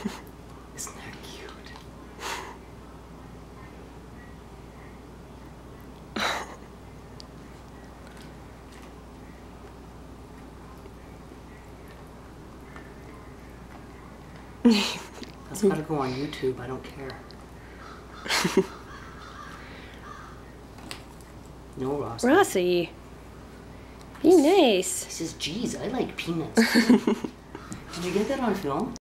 Isn't that cute? That's gotta go on YouTube, I don't care. no, Rossi. Rossi! Be nice. He says, geez, I like peanuts. Did you get that on film?